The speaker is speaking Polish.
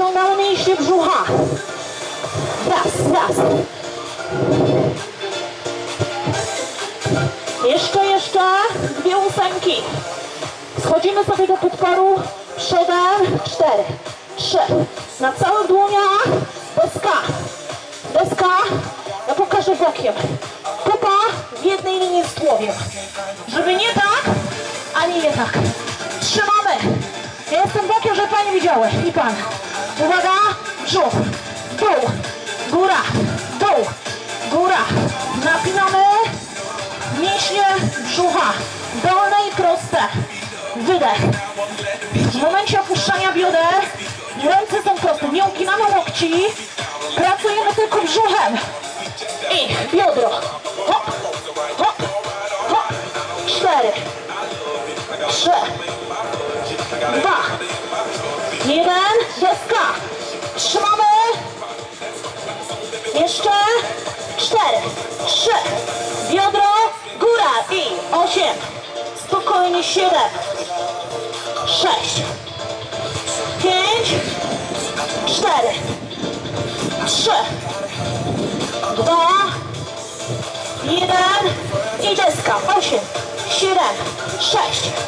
Rozciągamy mięśnie brzucha. Raz, raz. Jeszcze, jeszcze. Dwie ósemki. Schodzimy sobie do podporu przodem. Cztery, trzy. Na całych dłoniach. Deska. Deska. Ja pokażę bokiem. Pupa w jednej linii z tułowiem. Żeby nie tak, ani nie tak. Trzymamy. Ja jestem bokiem, żeby Panie widziały. I Pan. Uwaga. Brzuch. Dół. Góra. Dół. Góra. Napinamy mięśnie brzucha. Dolne i proste. Wydech. W momencie opuszczania bioder ręce są proste. Nie uginamy łokci. Pracujemy tylko brzuchem. I biodro. Hop, hop, hop. Cztery. Trzy. Dwa. Jeden. Deska. Trzymamy. Jeszcze. Cztery. Trzy. Biodro. Góra. I osiem. Spokojnie. Siedem. Sześć. Pięć. Cztery. Trzy. Dwa. Jeden. I deska. Osiem. Siedem. Sześć.